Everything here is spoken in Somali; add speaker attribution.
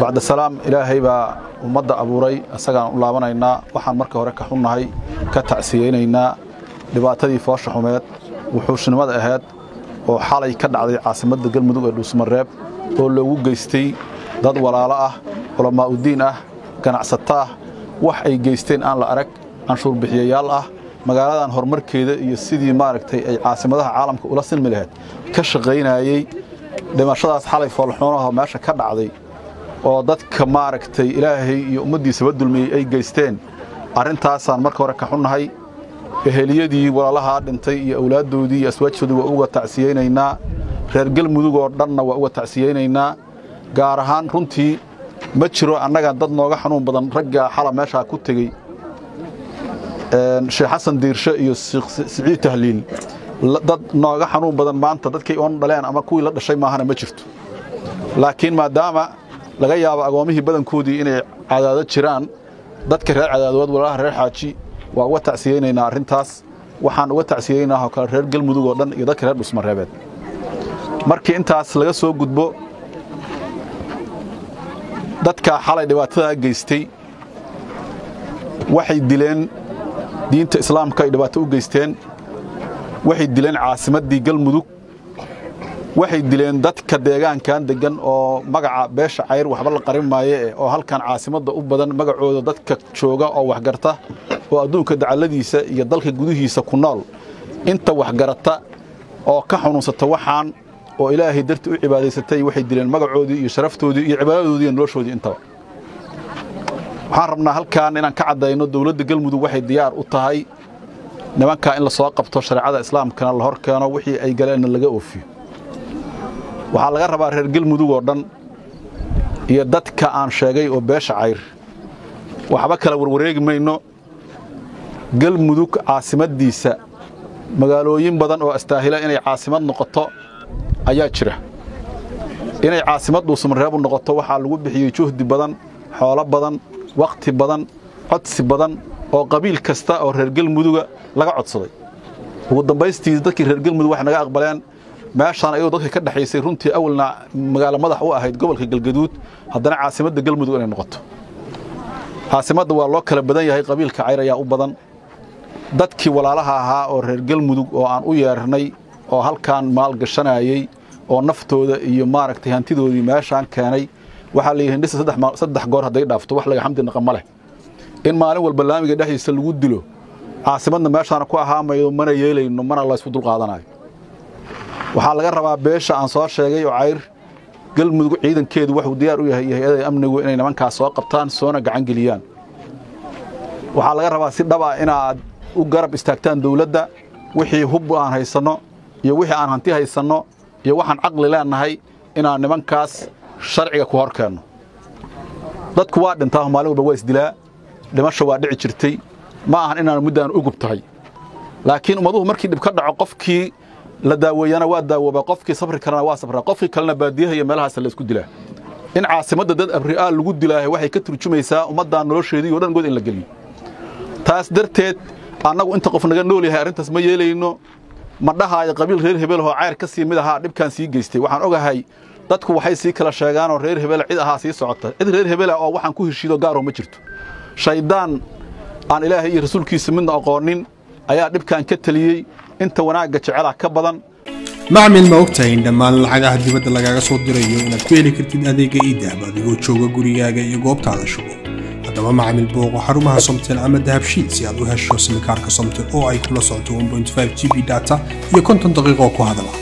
Speaker 1: bacda salaam ilaahay baa ummadda abuuray. Isagaan u laabanaynaa. Waxaan marka hore ka xunnahay ka tacsiyeynaynaa dhibaatadii foosha xumeed wuxuushnimada ahayd oo xalay ka dhacday caasimadda galmudug ee dhuusmareeb oo loogu geystay dad walaalo ah culammaa'udiin ah ganacsato ah. Wax ay geysteen aan la arag canshuurbixiyayaal ah. Magaaladan horumarkeeda iyo sidii maaragtay ay caasimadaha caalamka ula silmi lahayd ka shaqaynayey dhimashadaas xalay foolxuunaho meesha ka dhacday oo dadka maaragtay ilaahay iyo ummaddiisaba dulmiyey ay geysteen. Arrintaasaan marka hore ka xunnahay eheliyadii walaalahaa dhintay iyo awlaaddoodii iyo aswaajtoodii waa uga tacsiyeynaynaa reer galmudug oo dhanna waa uga tacsiyeynaynaa gaar ahaan runtii ma jiro annaga dad nooga xanuun badan raggaa xala meeshaa ku tegey. Sheekh xasan diirshe iyo siciid tahliil. Dad nooga xanuun badan maanta dadkay oon dhaleen ama kuwii la dhashay maahana ma jirto. Laakiin maadaama laga yaabo agoomihii badankoodii inay cadaado jiraan. Dadka reer cadaadood walaalaha reer xaaji waa uga tacsiyeynaynaa arrintaas. Waxaan uga tacsiyeynaah kale reer galmudug oo dhan iyo dadka reer dhusmareebeed markii intaas laga soo gudbo dadka xalay dhibaatadaa geystay waxay dileen diinta islaamka ay dhibaato u geysteen. Waxay dileen caasimaddii galmudug waxay dileen dadka deegaankan deggan oo magaca beesha cayr waxba la qarin maaye oo halkan caasimadda u badan magacooda dadka jooga oo waxgarta oo adduunka dacalladiisa iyo dalka gudihiisa ku nool. Inta waxgarata oo ka xanuunsata waxaan oo ilaahay darti u cibaadaysatay waxay dileen magacoodii iyo sharaftoodii iyo cibaadadoodii iyo noloshoodii intaba. Waxaan rabnaa halkaan inaan ka caddayno dowladda galmudug waxay diyaar u tahay nimankaa in la soo qabto shareecada islaamkana la hor keeno wixii ay galeenna laga oofiyo waxaa laga rabaa reer galmudug oo dhan iyo dadka aan sheegay oo beesha cayr. Waxba kala warwareegi mayno. Galmudug caasimaddiisa magaalooyin badan oo astaahila inay caasimad noqoto ayaa jira. Inay caasimad dhuusamareebu noqoto waxaa lagu bixiyey juhdi badan xoolo badan wakhti badan codsi badan oo qabiil kasta oo reer galmuduga laga codsaday. Ugu dambaystii dadkii reer galmudug waxay naga aqbaleen meeshaan ayuu dadka ka dhexaysay runtii awalna magaalo madax u ahayd gobolka galgaduud. Haddana caasimadda galmudug inay noqoto. Caasimadda waa loo kala badan yahay qabiilka cayr ayaa u badan. Dadkii walaalaha ahaa oo reer galmudug oo aan u yeernay oo halkaan maalgashanayey oo naftooda iyo maaragtay hantidoodii meeshaan keenay waxaa la yidhi hindhisa saddex goor hadday dhaafto wax laga xamdi naqa ma leh. In maalin walba laamiga dhexdiisa lagu dilo caasimadna meeshaana ku ahaamayo mana yeelayno mana laysku dulqaadanayo waxaa laga rabaa beesha aan soo sheegay oo cayr galmudug ciidankeedu wuxuu diyaar u yahay hay'ada amnigu inay nimankaas soo qabtaan soona gacan geliyaan. Waxaa laga rabaa si dhab ah inaad u garab istaagtaan dawladda wixii hub aan haysanno iyo wixii aan hanti haysanno iyo waxaan caqli leennahay inaan nimankaas sharciga ku hor keenno dadku waa dhintaa maalin walba waa isdilaa dhimasho waa dhici jirtay ma ahan inaan muddaan u gub tahay laakiin ummaduhu markii dhib ka dhaco qofkii la daaweeyana waa daawooba. Qofkii safri karana waa safraa qofkii kalena baadiyaha iyo meelahaas la dilaa. In caasimadda dad abri'aa lagu dilaahay waxay ka turjumaysaa ummaddan nolosheedii o dhan god in la geliyo. Taas darteed annagu inta qof naga nool yahay arrintaas ma yeelayno. Ma dhahaayo qabiil reer hebelahoo cayr ka sii mid ahaa dhibkaan sii geystay. Waxaan ogahay dadku waxay sii kala sheegaanoo reer hebela cid ahaa sii socota. Cid reer hebela oo waxaan ku heshiido gaaroo ma jirto. Shayddaan aan ilaahay iyo rasuulkiisa midna aqoonin ayaa dhibkan ka teliyey inta wanaagga jecela ka badan.
Speaker 2: Macmil ma ogtahay in dhammaan lacagaha dibadda lagaaga soo dirayo inaad ku heli kartid adeega iidahab adigoo jooga gurigaaga iyo goobtaada shugo haddaba macmil booqo xarumaha somtel ama dahabshiid si aad u hesho simikaarka somtel oo ay kula socoto 1.5 g b data iyo konton daqiiqo ku hadala